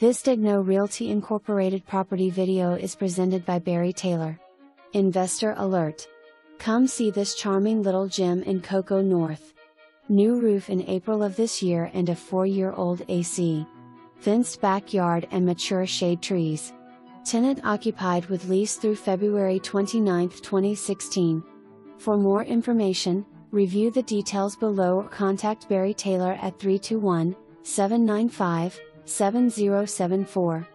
This Daignault Realty Incorporated property video is presented by Barry Taylor. Investor Alert. Come see this charming little gem in Cocoa North. New roof in April of this year and a 4 year old AC. Fenced backyard and mature shade trees. Tenant occupied with lease through February 29, 2016. For more information, review the details below or contact Barry Taylor at 321 795 7074.